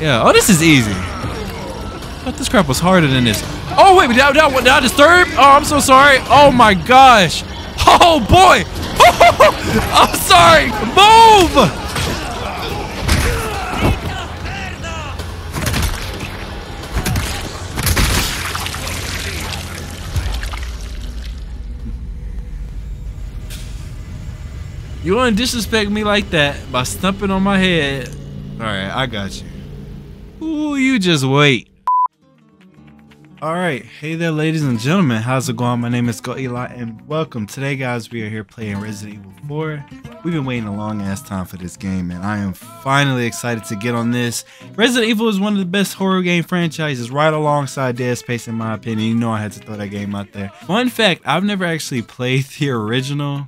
Yeah. Oh, this is easy. But this crap was harder than this. Oh wait, that that that disturbed. Oh, I'm so sorry. Oh my gosh. Oh boy. I'm sorry. Move. You want to disrespect me like that by stumping on my head? All right, I got you. Ooh, you just wait. All right, hey there, ladies and gentlemen. How's it going? My name is GOATEli, and welcome. Today, guys, we are here playing Resident Evil 4. We've been waiting a long ass time for this game, and I am finally excited to get on this. Resident Evil is one of the best horror game franchises, right alongside Dead Space, in my opinion. You know, I had to throw that game out there. Fun fact: I've never actually played the original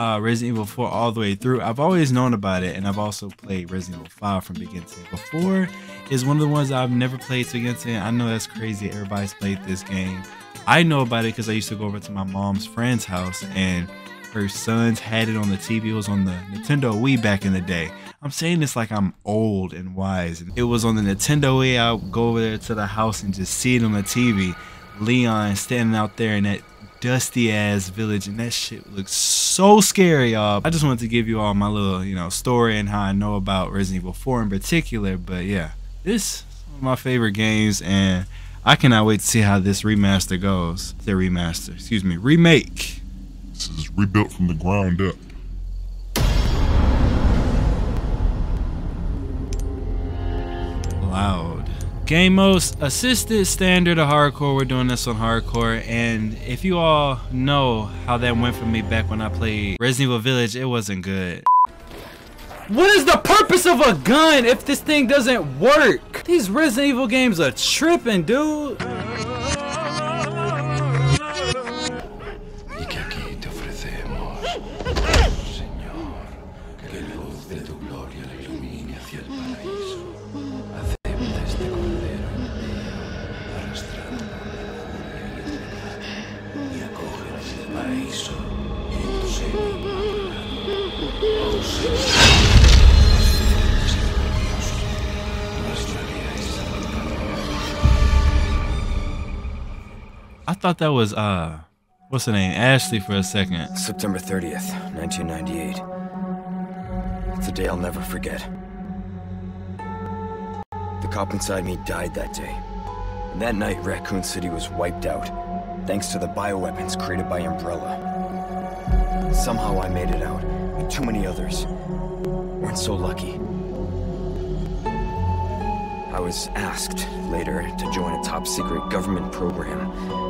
uh, Resident Evil 4 all the way through. I've always known about it, and I've also played Resident Evil 5 from beginning to end. Before is one of the ones I've never played to begin to end. I know that's crazy. Everybody's played this game. I know about it because I used to go over to my mom's friend's house, and her sons had it on the TV. It was on the Nintendo Wii back in the day. I'm saying this like I'm old and wise. It was on the Nintendo Wii. I would go over there to the house and just see it on the TV. Leon standing out there in that dusty ass village and that shit looks so scary y'all. I just wanted to give you all my little you know story and how i know about resident evil 4 in particular but yeah this is one of my favorite games and i cannot wait to see how this remaster goes. The remaster excuse me remake. This is rebuilt from the ground up. Loud Game modes, assisted, standard, or hardcore. We're doing this on hardcore. And if you all know how that went for me back when I played Resident Evil Village, it wasn't good. What is the purpose of a gun if this thing doesn't work? These Resident Evil games are tripping, dude. Thought that was uh what's the name? Ashley for a second. September 30th, 1998. It's a day I'll never forget. The cop inside me died that day. And that night, Raccoon City was wiped out, thanks to the bioweapons created by Umbrella. Somehow I made it out, but too many others weren't so lucky. I was asked later to join a top secret government program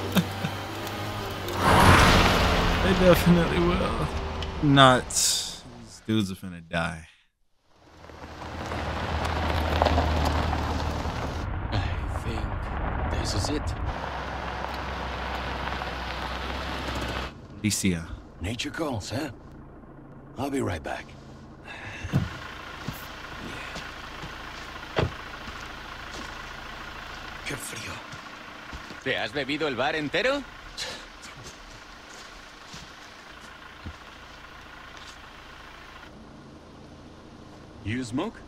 They definitely will. Nuts. These dudes are finna die. I think this is it. Alicia. Nature calls, huh? I'll be right back. Qué frío. ¿Te has bebido el bar entero? You smoke?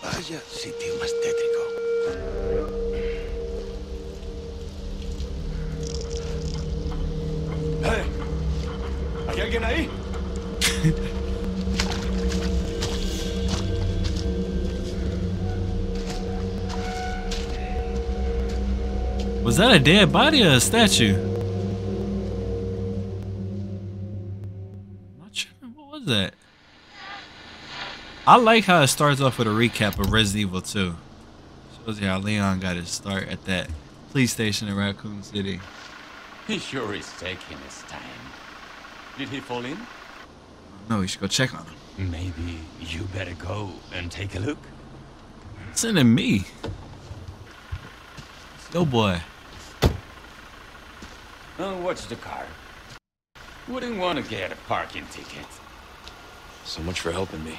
Vaya sitio más Was that a dead body or a statue? Not sure. What was that? I like how it starts off with a recap of Resident Evil 2. Shows you how Leon got his start at that police station in Raccoon City. He sure is taking his time. Did he fall in? No, we should go check on him. Maybe you better go and take a look. Sending me. Yo, boy. Watch the car. Wouldn't want to get a parking ticket. So much for helping me.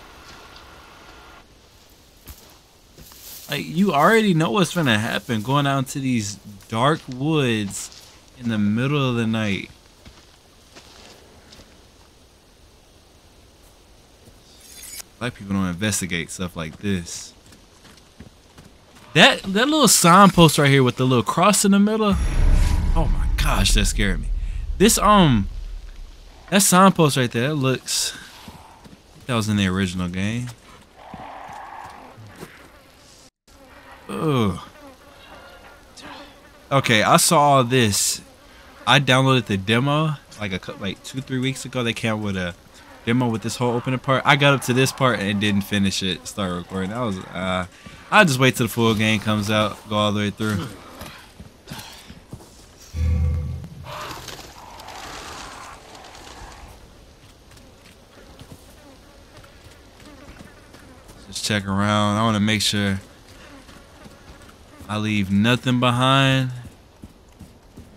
Like you already know what's gonna happen going out into these dark woods in the middle of the night. Black people don't investigate stuff like this. That that little signpost right here with the little cross in the middle. Gosh, that scared me. This um that signpost right there, that looks that was in the original game. Ugh. Okay, I saw this. I downloaded the demo like a like two three weeks ago. They came with a demo with this whole opening part. I got up to this part and didn't finish it. Start recording. I was uh, I'll just wait till the full game comes out. Go all the way through. Check around. I want to make sure I leave nothing behind.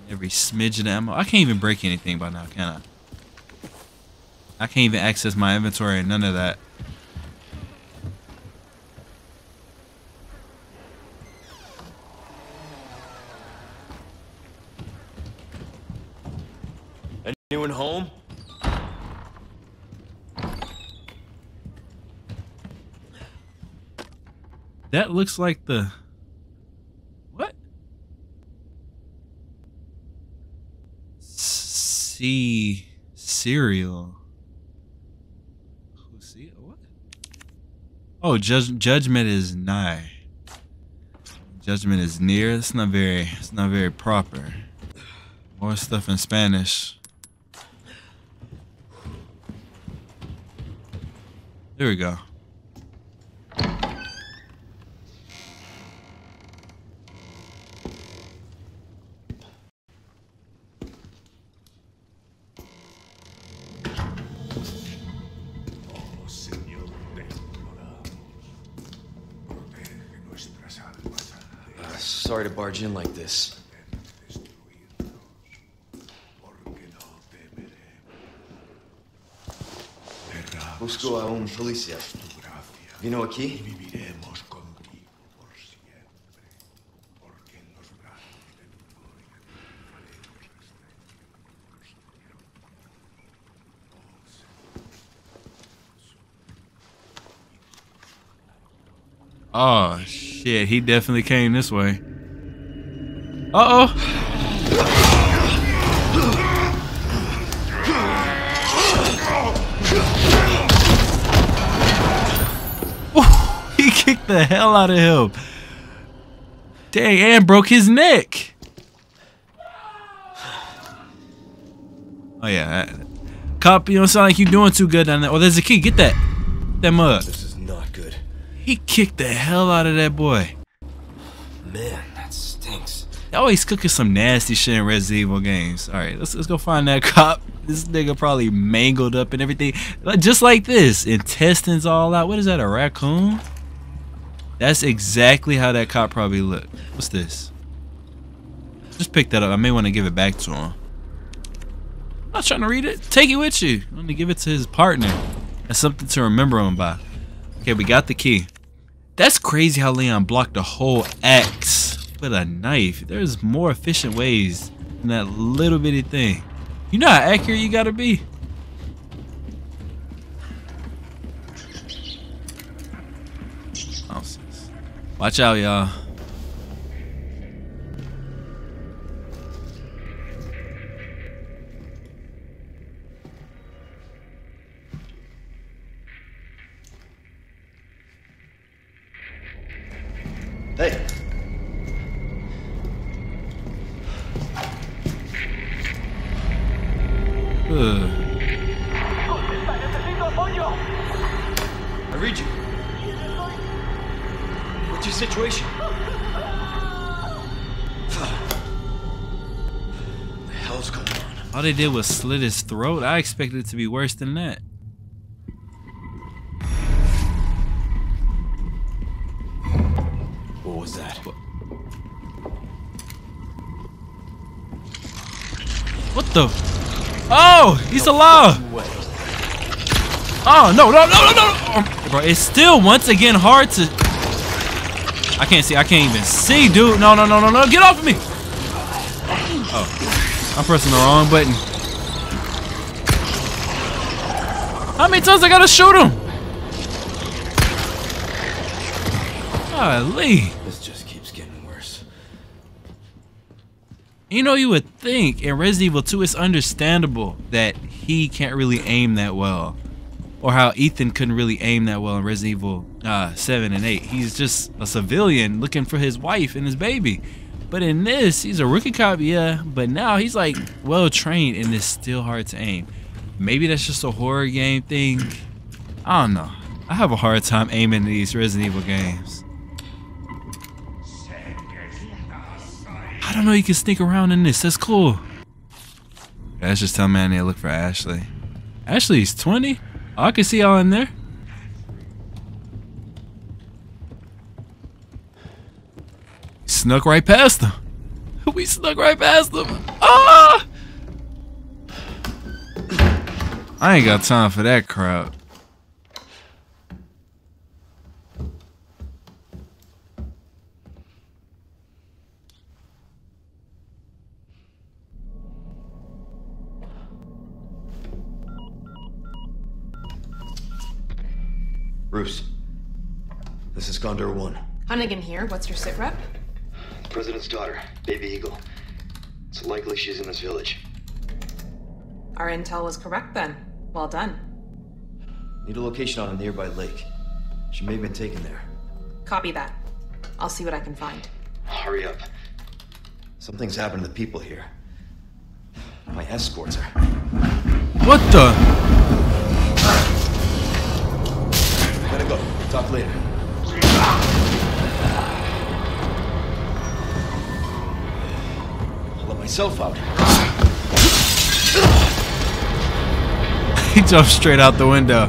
Every smidgen of ammo. I can't even break anything by now, can I? I can't even access my inventory and none of that. Anyone home? That looks like the what? C cereal. See what? Oh, judge, judgment is nigh. Judgment is near. It's not very. It's not very proper. More stuff in Spanish. There we go. Sorry to barge in like this. Busco a un policía. ¿Vino aquí? Oh shit, he definitely came this way. Uh oh. He kicked the hell out of him. Dang, and broke his neck. Oh yeah, cop. You don't sound like you're doing too good on that. Oh, there's a key. Get that. That mug. This is not good. He kicked the hell out of that boy. Man, that stinks. They always cooking some nasty shit in Resident Evil games. All right, let's let's go find that cop. This nigga probably mangled up and everything, just like this. Intestines all out. What is that? A raccoon? That's exactly how that cop probably looked. What's this? Just pick that up. I may want to give it back to him. I'm not trying to read it. Take it with you. I'm gonna give it to his partner. That's something to remember him by. Okay, we got the key. That's crazy how Leon blocked a whole axe with a knife. There's more efficient ways than that little bitty thing. You know how accurate you gotta be. Oh, Nonsense. Watch out, y'all. Hey, I read you. What's your situation? what the hell's going on? All they did was slit his throat. I expected it to be worse than that. What was that? What the? Oh, he's alive. Oh no no no no no! Bro, it's still once again hard to. I can't see. I can't even see, dude. No no no no no! Get off of me! Oh, I'm pressing the wrong button. How many times I gotta shoot him? Golly. This just keeps getting worse. You know, you would think in Resident Evil 2, it's understandable that he can't really aim that well. Or how Ethan couldn't really aim that well in Resident Evil uh, 7 and 8. He's just a civilian looking for his wife and his baby. But in this, he's a rookie cop, yeah, but now he's like well trained and it's still hard to aim. Maybe that's just a horror game thing. I don't know. I have a hard time aiming these Resident Evil games. I don't know you can sneak around in this. That's cool. That's just tell me I need to look for Ashley. Ashley's 20? Oh, I can see y'all in there. Snuck right past them. We snuck right past them. Ah! I ain't got time for that crowd. Bruce, this is Condor 1. Here. What's your sit rep? President's daughter, Baby Eagle. It's likely she's in this village. Our intel was correct then. Well done. Need a location on a nearby lake. She may have been taken there. Copy that. I'll see what I can find. Hurry up. Something's happened to the people here. My escorts are. What the? Gotta go. Talk later. Myself out. He jumped straight out the window.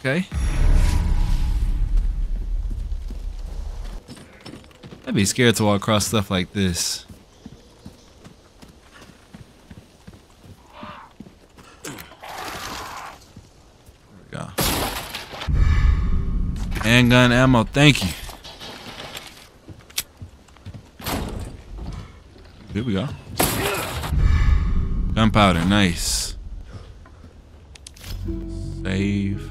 Okay. I'd be scared to walk across stuff like this. Handgun ammo, thank you. Here we go. Gunpowder, nice. Save.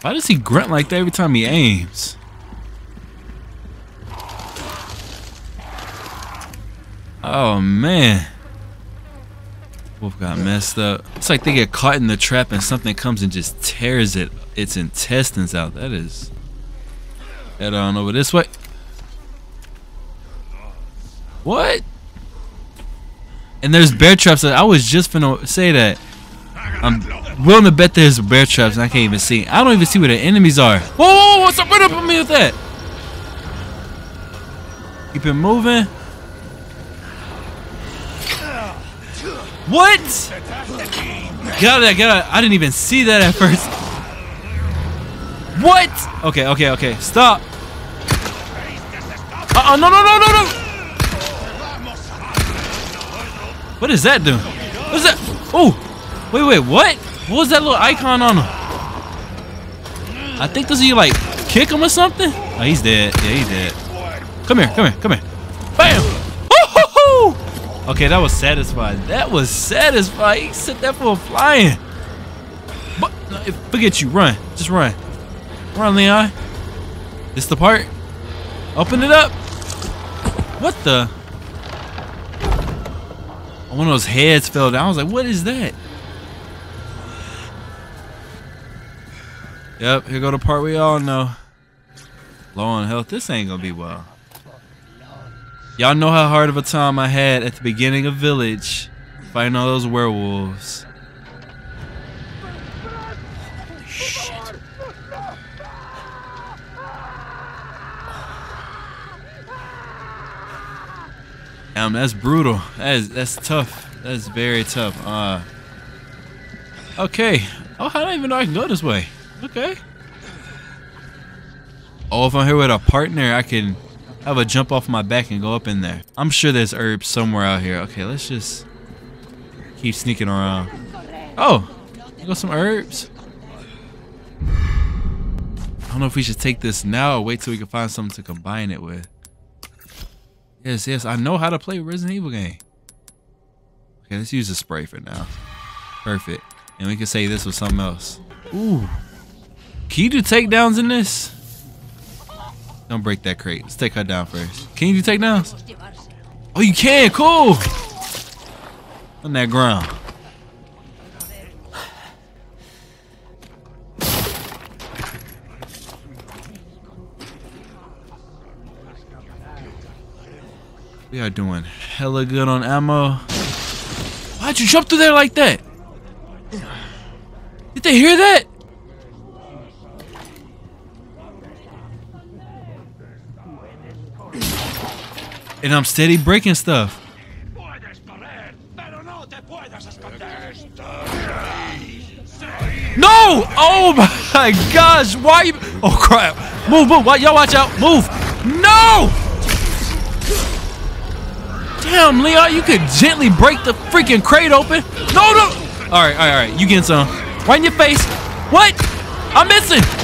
Why does he grunt like that every time he aims? Oh man. Wolf got messed up. It's like they get caught in the trap and something comes and just tears it its intestines out. That is. Head on over this way. What? And there's bear traps. I was just gonna say that. I'm willing to bet there's bear traps and I can't even see. I don't even see where the enemies are. Whoa, whoa, what's up? Right up on me with that. Keep it moving. What? Out of there, get out. I didn't even see that at first. What? Okay, okay, okay. Stop. Uh-uh, no, no, no, no, no. What is that doing? What is that? Oh, wait, wait, what? What was that little icon on him? I think does he like kick him or something? Oh, he's dead. Yeah, he's dead. Come here, come here, come here. Bam! Okay, that was satisfying. That was satisfying. He sent that for flying. But no, forget you. Run. Just run. Run, Leon. This the part? Open it up. What the? One of those heads fell down. I was like, what is that? Yep, here go the part we all know. Low on health. This ain't gonna be well. Y'all know how hard of a time I had at the beginning of Village fighting all those werewolves. Shit. Damn, that's brutal. That is that's tough. That's very tough. Uh Okay. Oh, I don't even know I can go this way. Okay. Oh, if I'm here with a partner, I can have a jump off my back and go up in there. I'm sure there's herbs somewhere out here. Okay, let's just keep sneaking around. Oh, got some herbs. I don't know if we should take this now or wait till we can find something to combine it with. Yes, yes, I know how to play Resident Evil game. Okay, let's use the spray for now. Perfect. And we can say this was something else. Ooh. Can you do takedowns in this? Don't break that crate. Let's take her down first. Can you do takedowns? Oh, you can. Cool. On that ground. We are doing hella good on ammo. Why'd you jump through there like that? Did they hear that? And I'm steady breaking stuff. No! Oh my gosh! Why you? Oh crap! Move, move! Y'all watch out! Move! No! Damn, Leon, you could gently break the freaking crate open. No, no! All right, all right, all right. You getting some? Right in your face. What? I'm missing.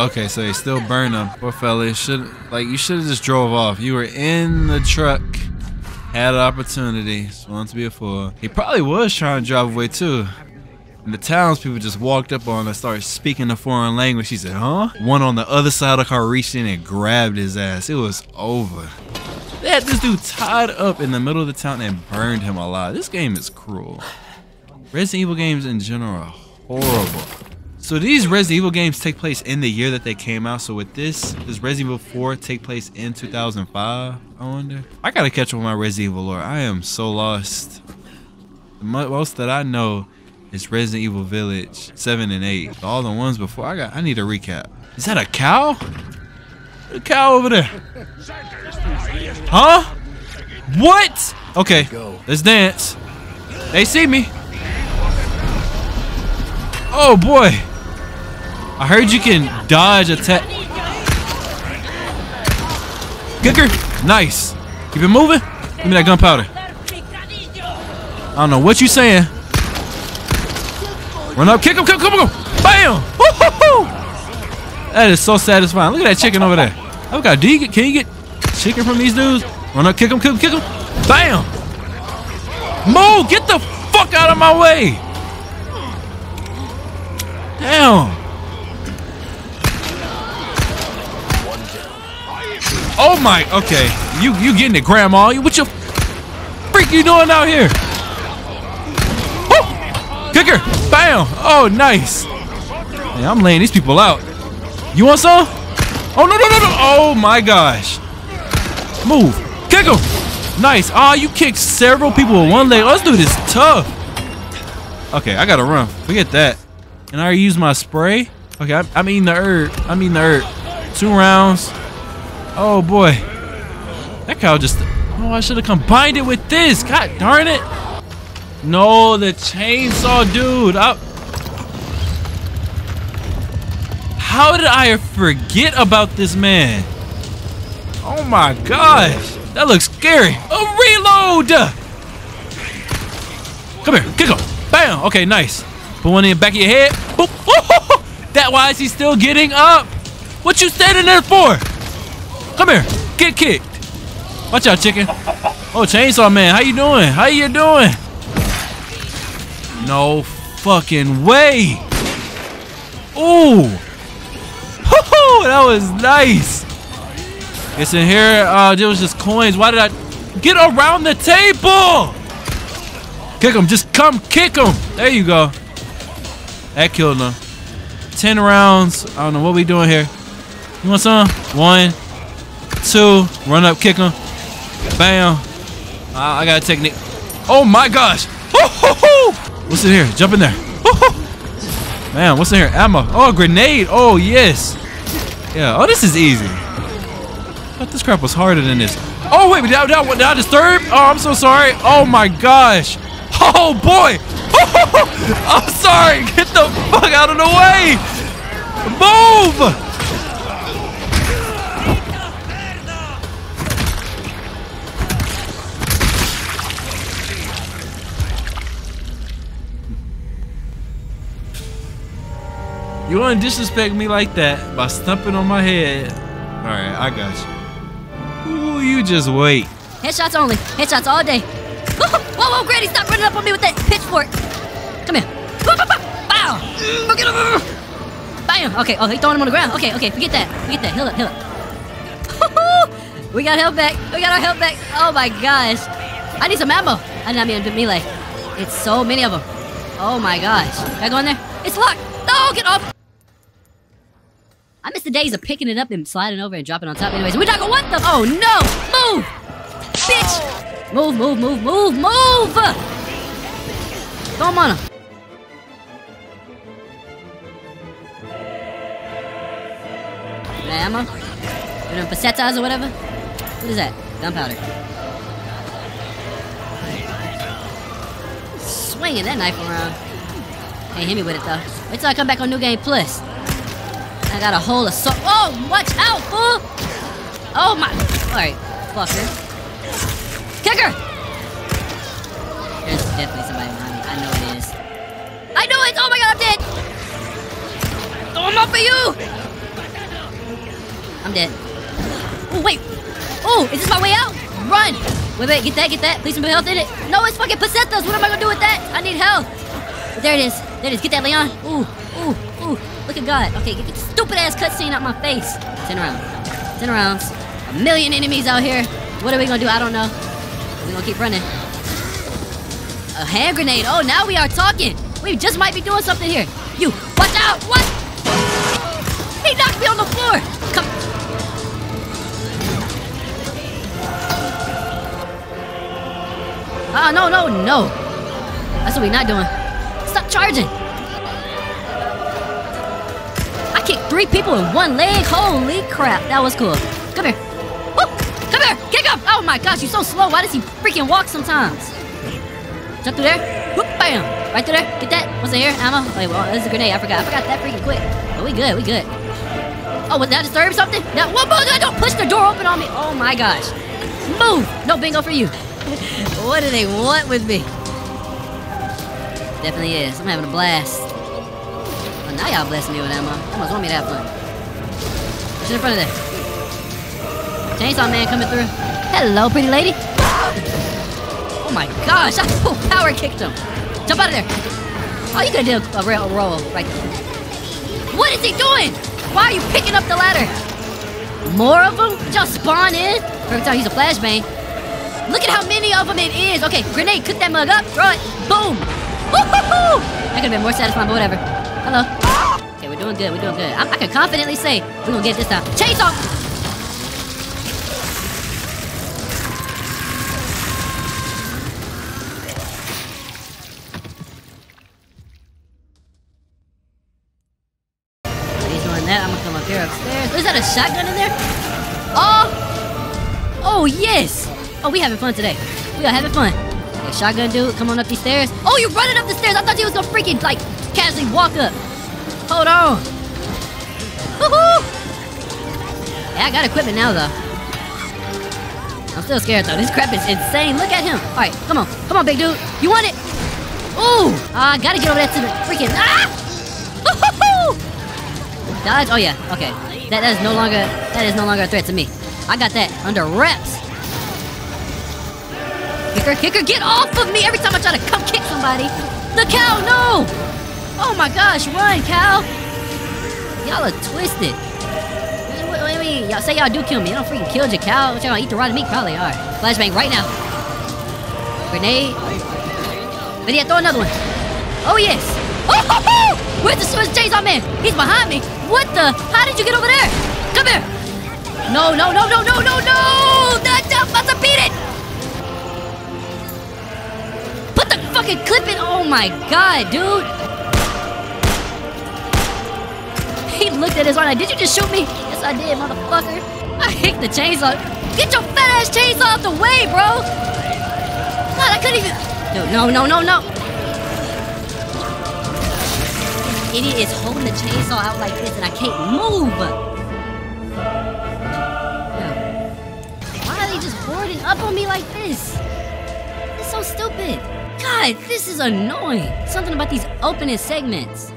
Okay, so he still burned him. Poor fella. Should like you should have just drove off. You were in the truck. Had an opportunity. Just wanted to be a fool. He probably was trying to drive away too. And the townspeople just walked up on and started speaking a foreign language. He said, huh? One on the other side of the car reached in and grabbed his ass. It was over. They had this dude tied up in the middle of the town and burned him alive. This game is cruel. Resident Evil games in general are horrible. So these Resident Evil games take place in the year that they came out. So with this, does Resident Evil 4 take place in 2005? I wonder. I gotta catch up with my Resident Evil lore. I am so lost. The most that I know is Resident Evil Village 7 and 8. All the ones before, I got. I need a recap. Is that a cow? A cow over there. Huh? What? Okay, let's dance. They see me. Oh boy. I heard you can dodge attack. Kicker. Nice. Keep it moving. Give me that gunpowder. I don't know what you saying. Run up, kick him, come, come, come. Bam! That is so satisfying. Look at that chicken over there. Oh God, do you get, can you get chicken from these dudes? Run up, kick him, kick him, kick him. Bam! Move! Get the fuck out of my way! Damn! Oh my. Okay, you you getting it, Grandma? You what your freak you doing out here? Woo! Kicker! Bam! Oh, nice. I'm laying these people out. You want some? Oh no no no no! Oh my gosh! Move! Kick him! Nice. Ah, oh, you kicked several people with one leg. Let's do this tough. Okay, I gotta run. Forget that. And I already used my spray. Okay, I'm, I'm eating the herb. I mean the herb. Two rounds. Oh boy. That cow just. Oh, I should have combined it with this. God darn it. No, the chainsaw dude. I, how did I forget about this man? Oh my gosh. That looks scary. A reload. Come here. Kick him. Bam. Okay, nice. Put one in the back of your head. Boop. That why is he still getting up? What you standing there for? Come here. Get kicked. Watch out, chicken. Oh, Chainsaw Man. How you doing? How you doing? No fucking way. Ooh. Hoo-hoo, that was nice. It's in here. Uh, there was just coins. Why did I get around the table? Kick him. Just come kick him. There you go. That killed him. 10 rounds. I don't know what we doing here. You want some? One, two, run up, kick him. Bam. Uh, I got a technique. Oh my gosh. What's in here? Jump in there. Man, what's in here? Ammo. Oh, grenade. Oh, yes. Yeah. Oh, this is easy. Thought this crap was harder than this. Oh, wait. Did I, did I, did I disturb? Oh, I'm so sorry. Oh, my gosh. Oh, boy. I'm sorry. Get the fuck out of the way. Move. You want to disrespect me like that by stumping on my head? All right, I got you. Ooh, you just wait. Headshots only. Headshots all day. Whoa, whoa, Granny, stop running up on me with that pitchfork. Come here. Bow. Bam. Okay, oh, he throwing him on the ground. Okay, okay, forget that. Forget that. Heal up, heal up. we got help back. We got our help back. Oh my gosh. I need some ammo. I did not mean to melee. It's so many of them. Oh my gosh. Can I go in there? It's locked. No, get off. I miss the days of picking it up and sliding over and dropping on top. Anyways, we're talking what the? Oh no! Move, bitch! Move, move, move, move, move! Go on him. Ammo? You know, pesetas or whatever? What is that? Gunpowder. Swinging that knife around. Can't hit me with it though. Wait till I come back on New Game Plus. I got a whole assault. Oh, watch out, fool! Oh my. Alright, fucker. Kicker! There's definitely somebody behind me. I know it is. I know it! Oh my god, I'm dead! Oh, I'm up for you! I'm dead. Oh, wait! Oh, is this my way out? Run! Wait, wait, get that, get that. Please some health in it. No, it's fucking Pesetas. What am I gonna do with that? I need help. There it is. There it is. Get that, Leon. Ooh. Look at God. Okay, get, stupid ass cutscene out my face. Ten rounds. Ten rounds. A million enemies out here. What are we gonna do? I don't know. We're gonna keep running. A hand grenade. Oh, now we are talking. We just might be doing something here. You, watch out! What? He knocked me on the floor. Come. Ah, oh, no, no, no. That's what we're not doing. Stop charging. Three people in one leg. Holy crap, that was cool. Come here. Woo! Come here, kick him! Oh my gosh, you're so slow. Why does he freaking walk sometimes? Jump through there. Whoop, bam! Right through there. Get that. What's in here? Ammo? Oh, wait, well, this is a grenade. I forgot. I forgot that freaking quick. But we good. We good. Oh, was that disturb something? Now, what? Don't push the door open on me. Oh my gosh. Move! No bingo for you. what do they want with me? Definitely is. I'm having a blast. Oh, y'all blessing me with ammo. You must want me to have fun. What's in front of there? Chainsaw man coming through. Hello, pretty lady. Oh my gosh, I full power kicked him. Jump out of there. Oh, you could do a real roll right there. What is he doing? Why are you picking up the ladder? More of them? Y'all spawn in? Every time he's a flashbang. Look at how many of them it is. Okay, grenade, cook that mug up, throw it, boom. Woo-hoo-hoo! That could have been more satisfying, but whatever. Hello. Doing good, we're doing good. I, I can confidently say we're gonna get this uh, time. Chainsaw! He's doing that. I'm gonna come up here upstairs. Is that a shotgun in there? Oh! Oh, yes! Oh, we having fun today. We are having fun. Okay, shotgun dude, come on up these stairs. Oh, you're running up the stairs. I thought you was gonna freaking, like, casually walk up. Hold on. Woohoo! Yeah, I got equipment now, though. I'm still scared, though. This crap is insane. Look at him. All right, come on. Come on, big dude. You want it? Ooh! I gotta get over that to the freaking... Ah! Dodge? Oh yeah, okay. That, that is no longer that is no longer a threat to me. I got that under wraps. Kicker, kicker, get off of me every time I try to come kick somebody. The cow, no! Oh my gosh, run, cow! Y'all are twisted. Wait, wait, wait, y'all say y'all do kill me. I don't freaking kill cow. What y'all gonna eat the rotten meat? Probably. Alright. Flashbang right now. Grenade. Yeah, throw another one. Oh yes. Oh, ho, ho! Where's the Swiss Chainsaw Man? He's behind me. What the? How did you get over there? Come here. No, no, no, no, no, no, no! That I'm about to beat it. Put the fucking clip in. Oh my god, dude. He looked at his arm like, did you just shoot me? Yes, I did, motherfucker. I hit the chainsaw. Get your fat ass chainsaw off the way, bro. God, I couldn't even. No, no, no, no. This idiot is holding the chainsaw out like this and I can't move. Why are they just boarding up on me like this? It's so stupid. God, this is annoying. Something about these opening segments.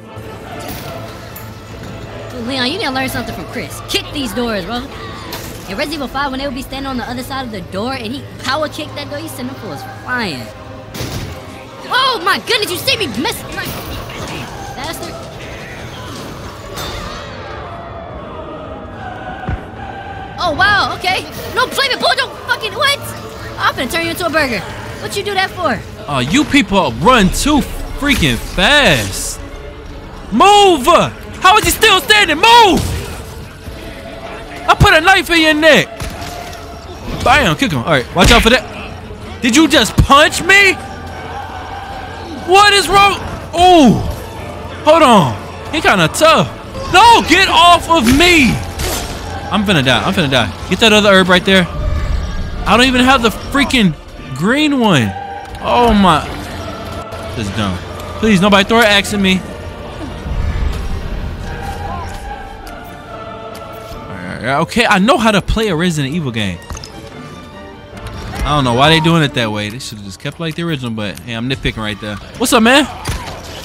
Leon, you gotta learn something from Chris. Kick these doors, bro. In Resident Evil 5, when they would be standing on the other side of the door and he power kicked that door, you send them fools flying. Oh my goodness, you see me miss like bastard. Oh wow, okay. No flaming bull, don't fucking what? I'm gonna turn you into a burger. What you do that for? Oh, you people run too freaking fast. Move! How is he still standing? Move! I put a knife in your neck. Bam, kick him. All right, watch out for that. Did you just punch me? What is wrong? Oh, hold on. He kind of tough. No, get off of me. I'm finna die. I'm finna die. Get that other herb right there. I don't even have the freaking green one. Oh my. This is dumb. Please, nobody throw an axe at me. Okay, I know how to play a Resident Evil game. I don't know why they doing it that way. They should have just kept like the original, but hey, I'm nitpicking right there. What's up, man?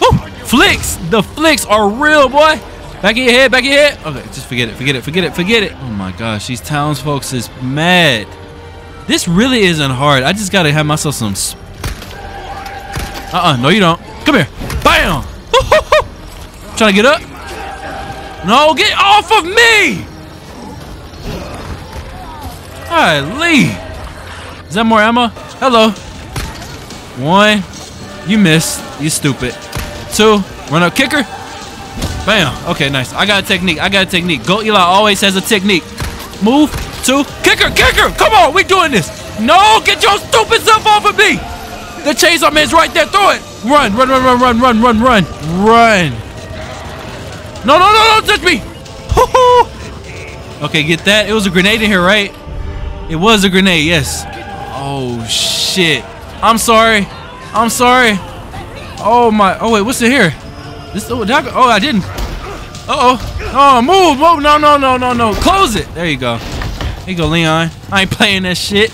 Woo! Flicks! The flicks are real, boy! Back in your head, back in your head. Okay, just forget it, forget it, forget it, forget it. Oh my gosh, these townsfolk is mad. This really isn't hard. I just gotta have myself some. Uh uh, no, you don't. Come here. Bam! Trying to get up? No, get off of me! Alright, Lee. Is that more ammo? Hello. One. You missed. You stupid. Two. Run up kicker. Bam. Okay, nice. I got a technique. I got a technique. GOATEli always has a technique. Move. Two. Kicker. Kicker. Come on. We doing this. No. Get your stupid self off of me. The chainsaw man's right there. Throw it. Run. Run. Run. Run. Run. Run. Run. Run. Run. No. No. No. Don't touch me. okay. Get that. It was a grenade in here, right? It was a grenade. Yes. Oh shit. I'm sorry. I'm sorry. Oh my. Oh wait. What's in here? This. Oh, I, oh I didn't. Uh oh. Oh move. Move. No. No. No. No. No. Close it. There you go. Here you go, Leon. I ain't playing that shit.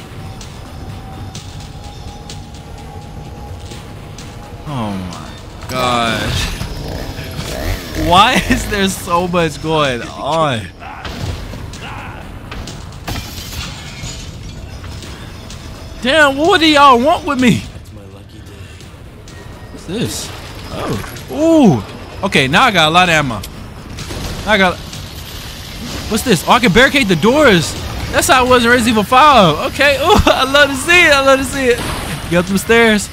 Oh my gosh. Why is there so much going on? Damn, what do y'all want with me? That's my lucky day. What's this? Oh. Ooh. Okay, now I got a lot of ammo. Now I got. What's this? Oh, I can barricade the doors. That's how it was in Resident Evil 5. Okay. Oh, I love to see it. I love to see it. Get up some stairs.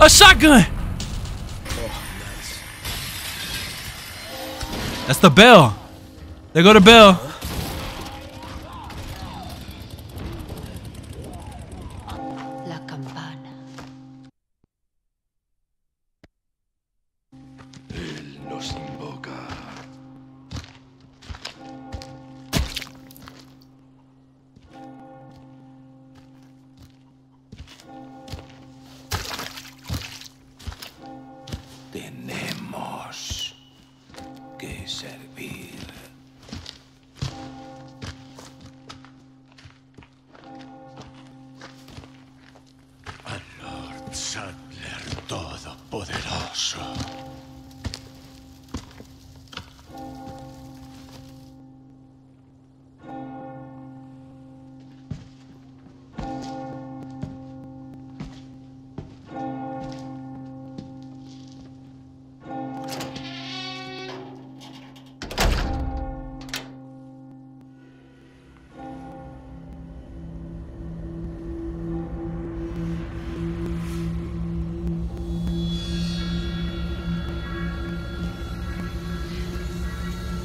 A shotgun. Oh, That's the bell. They go to bell.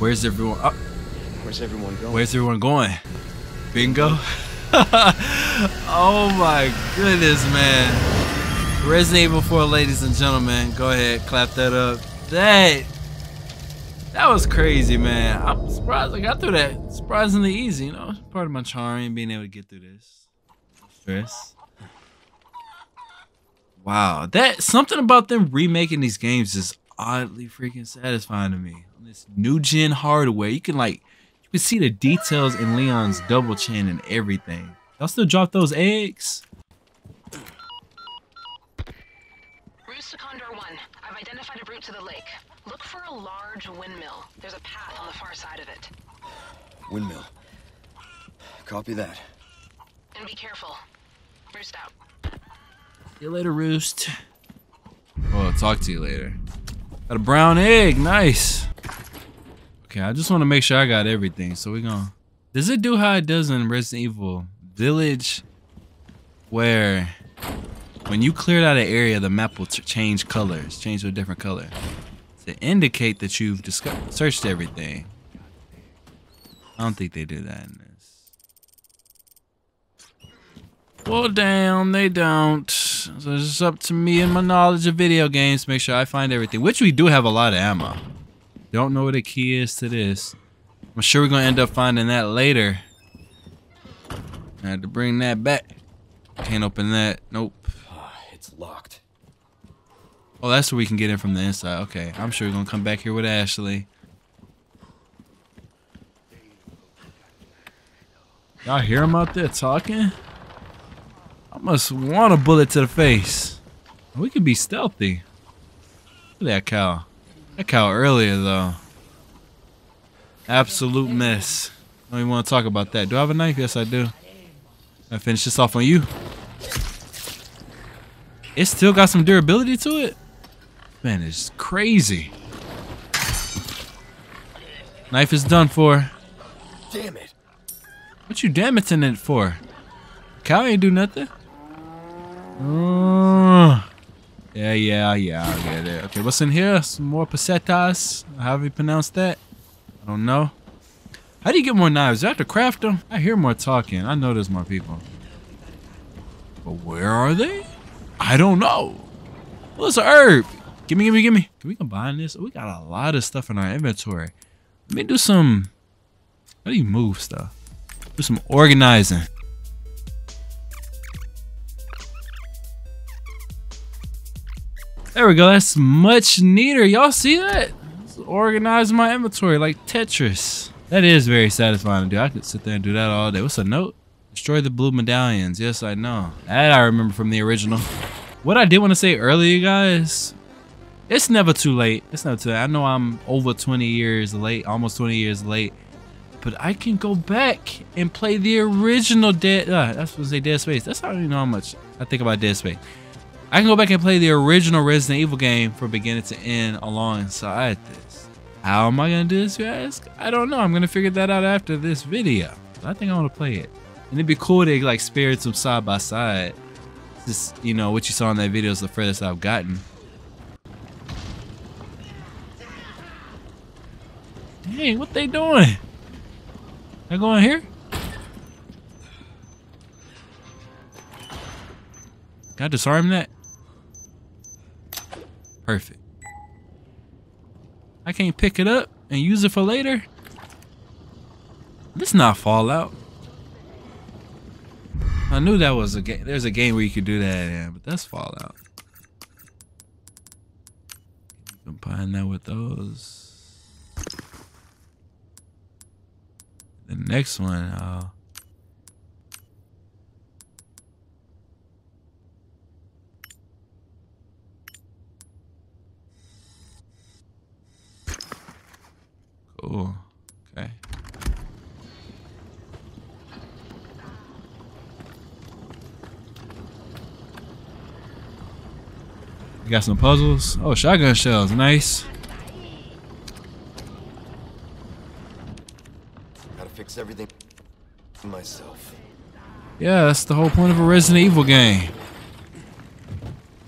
Where's everyone? Oh, Where's everyone going? where's everyone going? Bingo. oh my goodness, man. Resident Evil 4, ladies and gentlemen. Go ahead, clap that up. That that was crazy, man. I'm surprised I got through that surprisingly easy. You know, part of my charm being able to get through this. Stress. Wow, that something about them remaking these games is oddly freaking satisfying to me. On this new gen hardware, you can like you can see the details in Leon's double chin and everything. Y'all still drop those eggs? Roost to Condor 1. I've identified a route to the lake. Look for a large windmill. There's a path on the far side of it. Windmill. Copy that. And be careful. Roost out. See you later, Roost. Well, talk to you later. Got a brown egg, nice. Okay, I just want to make sure I got everything. So we gonna. Does it do how it does in Resident Evil Village, where when you cleared out an area, the map will change colors, change to a different color, to indicate that you've searched everything. I don't think they do that in this. Well, damn, they don't. So it's just up to me and my knowledge of video games to make sure I find everything. Which we do have a lot of ammo. Don't know what the key is to this. I'm sure we're gonna end up finding that later. I had to bring that back. Can't open that. Nope. Ah, it's locked. Oh, that's where we can get in from the inside. Okay, I'm sure we're gonna come back here with Ashley. Y'all hear him out there talking? I must want a bullet to the face. We could be stealthy. Look at that cow. That cow earlier though. Absolute mess. I Don't even want to talk about that. Do I have a knife? Yes, I do. I finish this off on you. It still got some durability to it. Man, it's crazy. Knife is done for. Damn it. What you damaging it for? Cow ain't do nothing. Uh, yeah, yeah, yeah, I get it. Okay, what's in here? Some more pesetas. How do you pronounce that? I don't know. How do you get more knives? Do you have to craft them? I hear more talking. I know there's more people. But where are they? I don't know. Well, it's a herb. Gimme, gimme, gimme. Can we combine this? We got a lot of stuff in our inventory. Let me do some. How do you move stuff? Do some organizing. There we go. That's much neater. Y'all see that? Just organize my inventory like Tetris. That is very satisfying to do. I could sit there and do that all day. What's a note? Destroy the blue medallions. Yes, I know. That I remember from the original. What I did want to say earlier, guys, it's never too late. It's never too late. I know I'm over 20 years late, almost 20 years late, but I can go back and play the original Dead. Uh, that's what say Dead Space. That's how you know how much I think about Dead Space. I can go back and play the original Resident Evil game from beginning to end alongside this. How am I gonna do this, you ask? I don't know. I'm gonna figure that out after this video. I think I wanna play it. And it'd be cool to like spirit some side by side. Just, you know, what you saw in that video is the furthest I've gotten. Dang, what they doing? They going here? Can I disarm that? Perfect. I can't pick it up and use it for later? This not Fallout. I knew that was a game. There's a game where you could do that in, but that's Fallout. Combine that with those. The next one, uh, Cool. Okay. You got some puzzles? Oh, shotgun shells. Nice. Gotta fix everything myself. Yeah, that's the whole point of a Resident Evil game.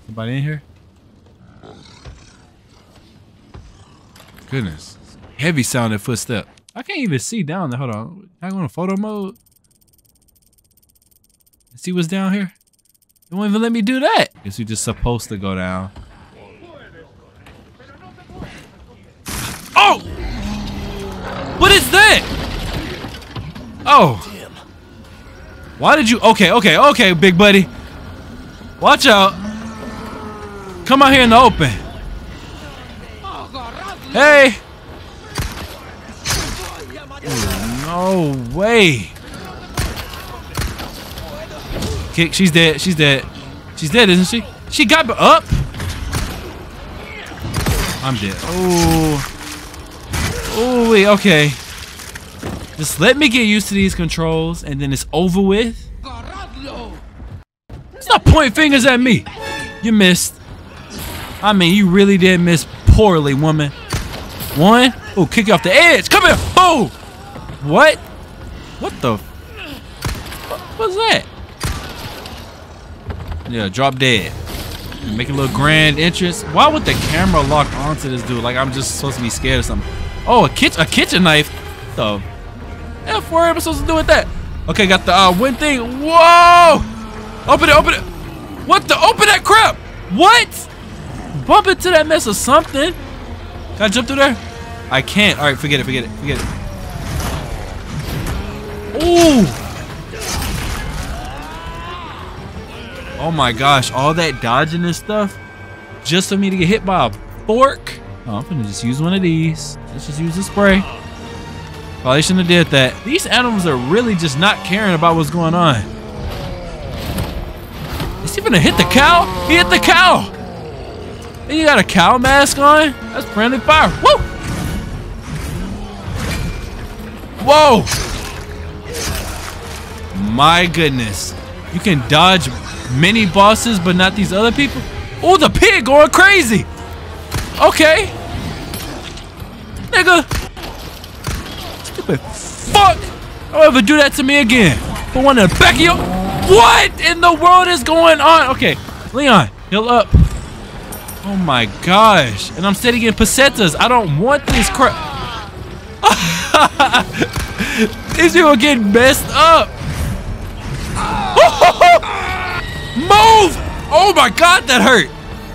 Somebody in here? Goodness. Heavy sounding footstep. I can't even see down there. Hold on. I go in photo mode. See what's down here? It won't even let me do that. Guess you're just supposed to go down. Oh! What is that? Oh. Why did you? Okay, okay, okay, big buddy. Watch out. Come out here in the open. Hey. No way. Kick. She's dead. She's dead. She's dead, isn't she? She got up. I'm dead. Oh. Oh, wait. Okay. Just let me get used to these controls, and then it's over with. Stop pointing fingers at me. You missed. I mean, you really did miss poorly, woman. One. Oh, kick you off the edge. Come here. Oh. What? The? What was that? Yeah, drop dead. Make a little grand entrance. Why would the camera lock onto this dude? Like I'm just supposed to be scared of something. Oh, a kitchen, a kitchen knife. The F am I supposed to do with that? Okay, got the uh, wind thing. Whoa! Open it, open it. What the? Open that crap. What? Bump into that mess or something. Can I jump through there? I can't. All right, forget it, forget it, forget it. Ooh! Oh my gosh, all that dodging and stuff just for me to get hit by a fork? Oh, I'm gonna just use one of these. Let's just use the spray. Probably shouldn't have did that. These animals are really just not caring about what's going on. Is he gonna hit the cow? He hit the cow! And you got a cow mask on? That's friendly fire. Woo! Whoa! My goodness. You can dodge many bosses, but not these other people? Oh, the pig going crazy! Okay. Nigga. Stupid fuck. Don't ever do that to me again. Put one in the back of your... What in the world is going on? Okay, Leon, heal up. Oh my gosh. And I'm steady getting pesetas. I don't want this crap. These people are getting messed up. Move! Oh my god, that hurt.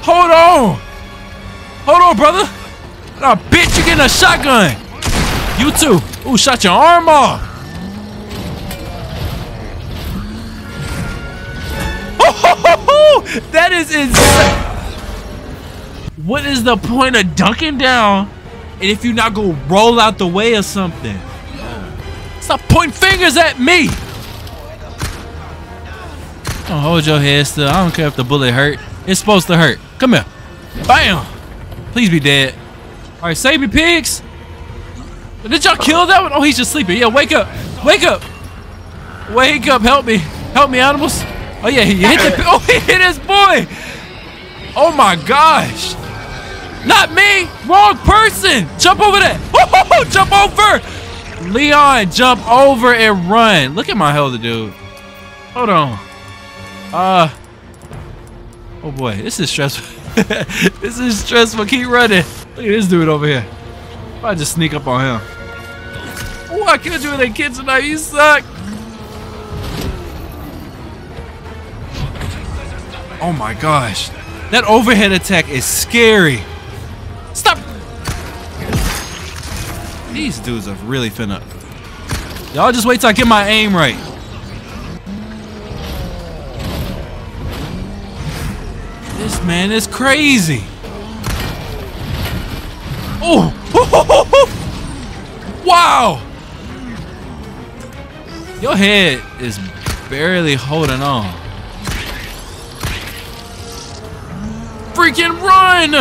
Hold on. Hold on, brother. Oh, bitch, you getting a shotgun. You too. Ooh, shot your arm off. that is insane. What is the point of dunking down and if you not go roll out the way or something? Stop pointing fingers at me. Don't hold your head still. I don't care if the bullet hurt. It's supposed to hurt. Come here. Bam. Please be dead. All right, save me, pigs. Did y'all kill that one? Oh, he's just sleeping. Yeah, wake up. Wake up. Wake up. Help me. Help me, animals. Oh, yeah, he hit the... Oh, he hit his boy. Oh, my gosh. Not me! Wrong person! Jump over there! Jump over! Leon, jump over and run. Look at my health, dude. Hold on. Uh. Oh boy, this is stressful. this is stressful. Keep running. Look at this dude over here. I just sneak up on him. Oh, I killed you with that kid tonight. You suck. Oh my gosh. That overhead attack is scary. Stop. These dudes are really finna. Y'all just wait till I get my aim right. Man It's crazy. Oh! wow! Your head is barely holding on. Freaking run!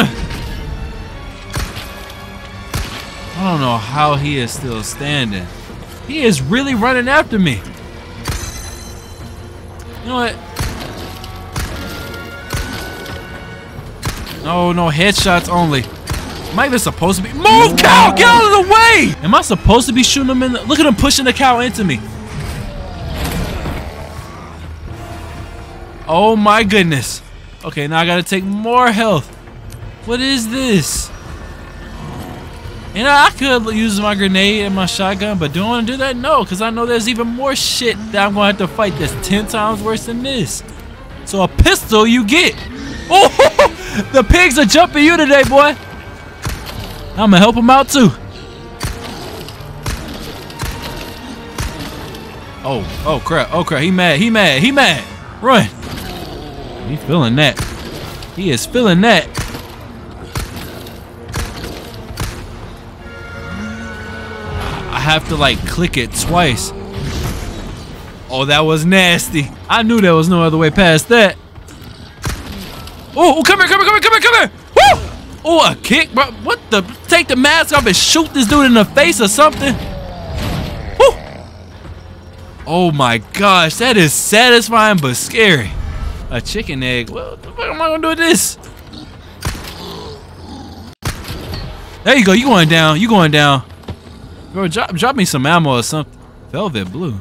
I don't know how he is still standing. He is really running after me. You know what? No, no, headshots only. Am I even supposed to be? Move, cow! Get out of the way! Am I supposed to be shooting him in the... Look at him pushing the cow into me. Oh my goodness. Okay, now I gotta take more health. What is this? You know, I could use my grenade and my shotgun, but do I want to do that? No, because I know there's even more shit that I'm going to have to fight that's 10 times worse than this. So a pistol you get. Oh, the pigs are jumping you today, boy. I'm to help them out too. Oh, oh crap, oh crap, he mad, he mad, he mad. Run. He feeling that. He is feeling that. I have to like click it twice. Oh, that was nasty. I knew there was no other way past that. Oh, come here, come here, come here, come here, come here. Woo! Oh, a kick, bro. What the? Take the mask off and shoot this dude in the face or something. Woo! Oh my gosh, that is satisfying but scary. A chicken egg. What the fuck am I gonna do with this? There you go. You going down. You going down. Bro, drop, drop me some ammo or something. Velvet blue.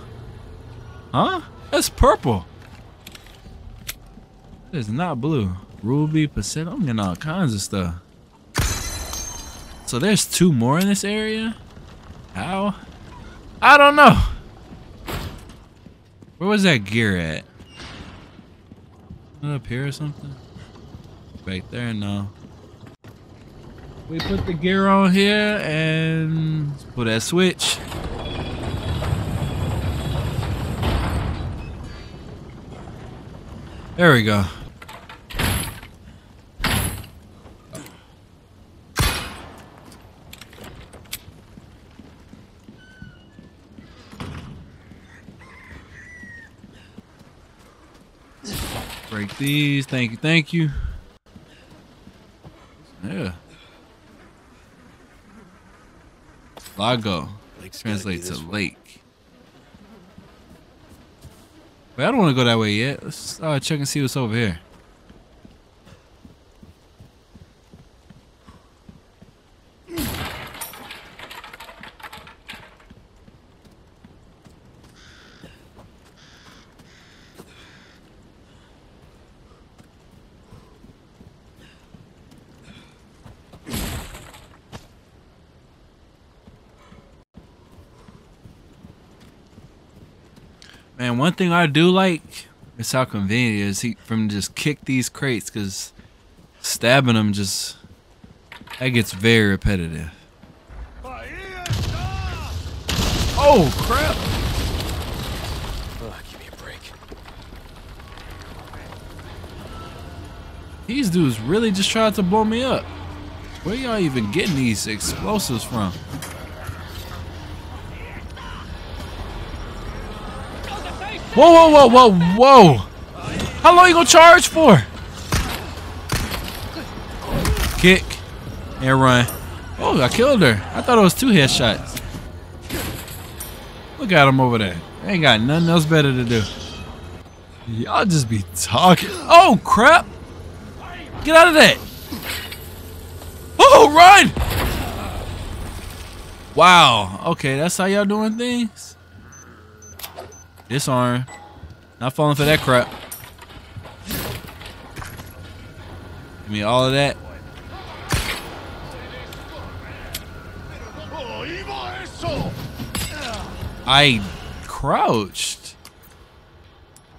Huh? That's purple. It's not blue. Ruby, percent. I'm getting all kinds of stuff. So there's two more in this area? How? I don't know. Where was that gear at? Up here or something? Back there? No. We put the gear on here and put that switch. There we go. Break these. Thank you. Thank you. Yeah. Lago. translates to lake. Wait, I don't want to go that way yet. Let's uh, check and see what's over here. Thing I do like is how convenient it is he from just kick these crates because stabbing them just that gets very repetitive. Oh crap! Ugh, give me a break. These dudes really just tried to blow me up. Where y'all even getting these explosives from? Whoa, whoa, whoa, whoa, whoa! How long you gonna charge for? Kick and run. Oh, I killed her. I thought it was two headshots. Look at him over there. Ain't got nothing else better to do. Y'all just be talking. Oh, crap! Get out of that! Oh, run! Wow. Okay, that's how y'all doing things. Disarm. Not falling for that crap. Give me all of that. I crouched.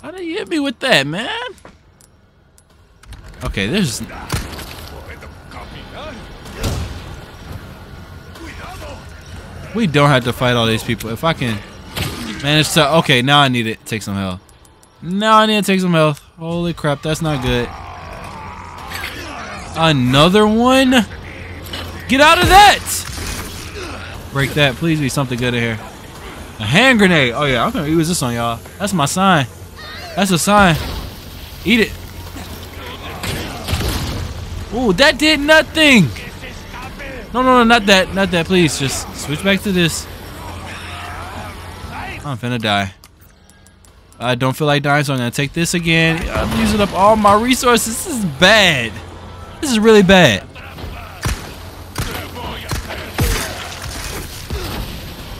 How did you hit me with that, man? Okay, there's. We don't have to fight all these people. If I can manage to. Okay, now I need to take some health. Now I need to take some health. Holy crap, that's not good. Another one? Get out of that! Break that. Please be something good in here. A hand grenade. Oh yeah, I'm gonna use this on y'all. That's my sign. That's a sign. Eat it. Ooh, that did nothing. No, no, no, not that. Not that. Please, just switch back to this. I'm finna die. I don't feel like dying, so I'm gonna take this again. I'm using up all my resources. This is bad. This is really bad.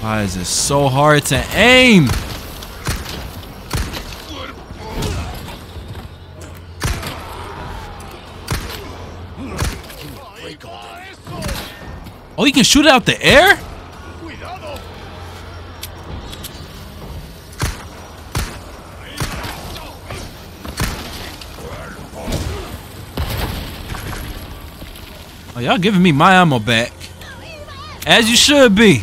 Why is this so hard to aim? Oh, you can shoot it out the air? Y'all giving me my ammo back. As you should be.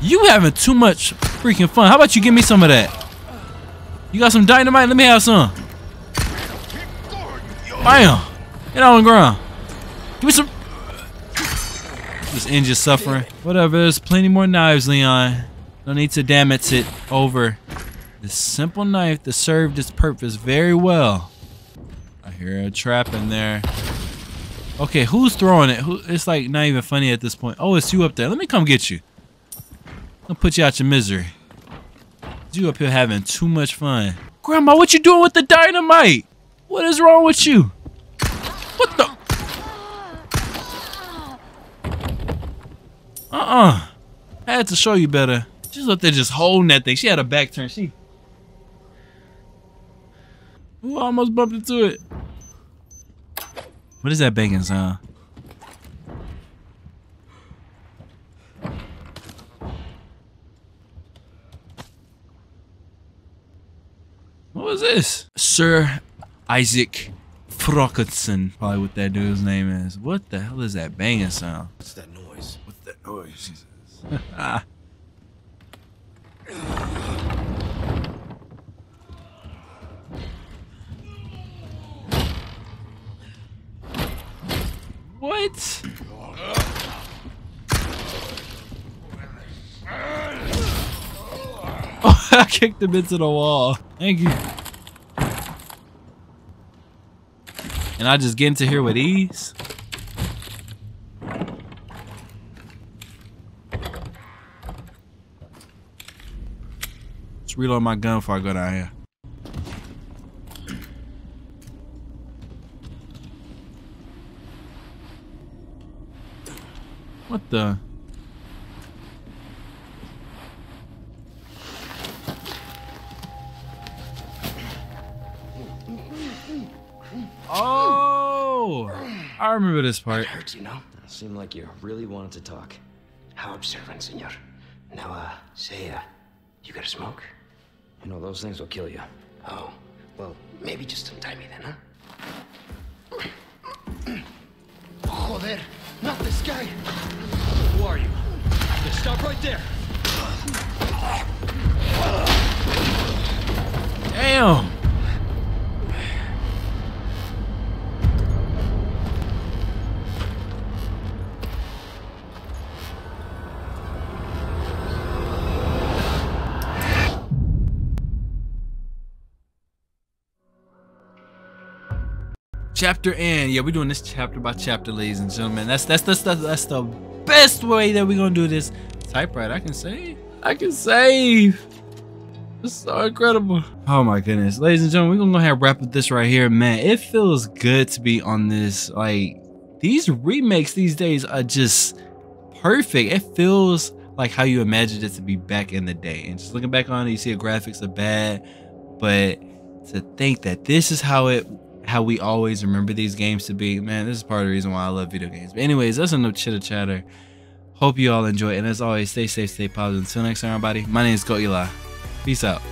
You having too much freaking fun. How about you give me some of that? You got some dynamite? Let me have some. Bam! Get on the ground. Give me some. This engine's suffering. Whatever, there's plenty more knives, Leon. No need to damage it over. This simple knife that served its purpose very well. I hear a trap in there. Okay, who's throwing it? Who? It's like not even funny at this point. Oh, it's you up there. Let me come get you. I'll put you out your misery. You up here having too much fun. Grandma, what you doing with the dynamite? What is wrong with you? What the? Uh-uh. I had to show you better. She's up there just holding that thing. She had a back turn. She... Ooh, I almost bumped into it. What is that banging sound? What was this? Sir Isaac Frockertson. Probably what that dude's name is. What the hell is that banging sound? What's that noise? What's that noise? what? I kicked him into the wall. Thank you. And I just get into here with ease. Let's reload my gun before I go down here. What the? Oh, I remember this part. It Hurts, you know? Seemed like you really wanted to talk. How observant, senor. Now, uh, say, uh, you got a smoke? You know, those things will kill you. Oh, well, maybe just untie me then, huh? Joder, not this guy. Are you? Just stop right there. Damn. chapter end. Yeah, we're doing this chapter by chapter, ladies and gentlemen. That's that's that's that's, that's the best way that we're gonna do this. Typewriter, I can save. I can save. It's so incredible. Oh my goodness. Ladies and gentlemen, we're gonna go ahead and wrap up this right here. Man, it feels good to be on this. Like these remakes these days are just perfect. It feels like how you imagined it to be back in the day. And just looking back on it, you see the graphics are bad, but to think that this is how it how we always remember these games to be, man, this is part of the reason why I love video games. But anyways, that's enough chitter chatter. Hope you all enjoy, and as always, stay safe, stay positive. Until next time, everybody. My name is GOATEli. Peace out.